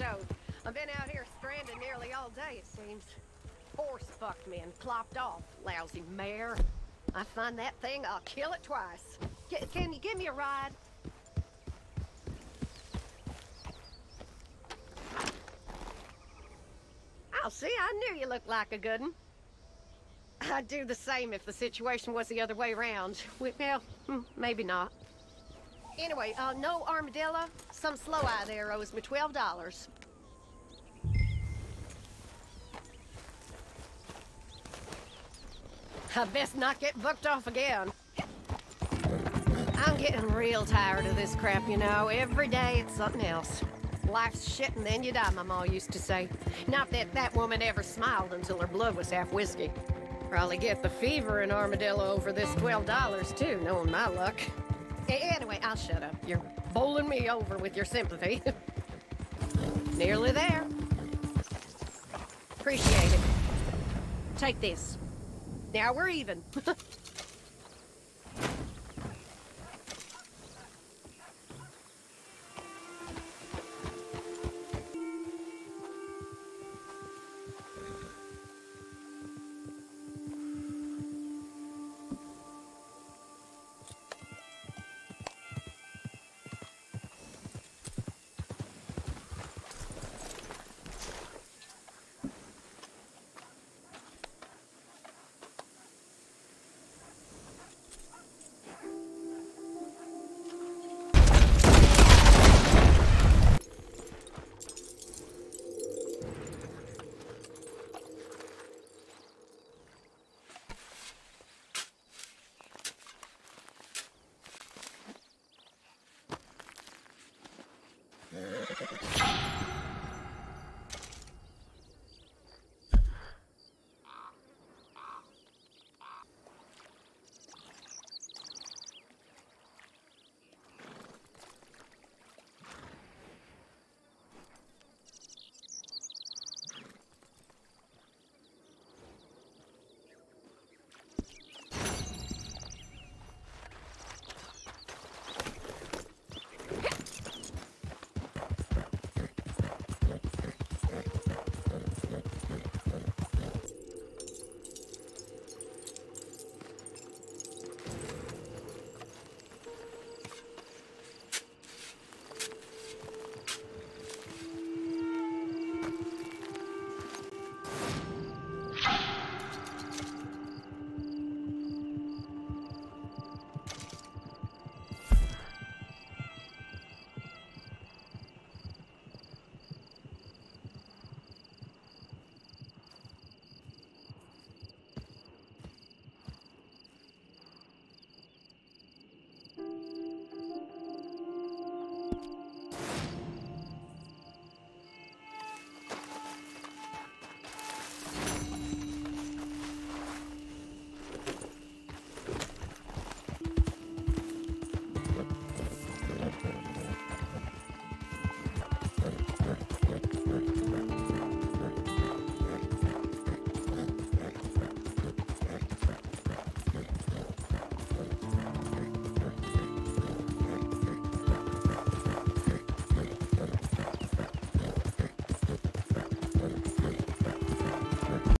showed. I've been out here stranded nearly all day, it seems. Horse fucked me and clopped off, lousy mare. I find that thing, I'll kill it twice. Can you give me a ride? Oh, see, I knew you looked like a good one. I'd do the same if the situation was the other way around. Well, hmm, maybe not. Anyway, uh, no armadillo. Some slow eye there owes me twelve dollars. I best not get booked off again. I'm getting real tired of this crap, you know. Every day it's something else. Life's shit and then you die, my ma used to say. Not that that woman ever smiled until her blood was half whiskey. Probably get the fever in Armadillo over this $12 too, knowing my luck. Anyway, I'll shut up. You're bowling me over with your sympathy. Nearly there. Appreciate it. Take this. Now we're even.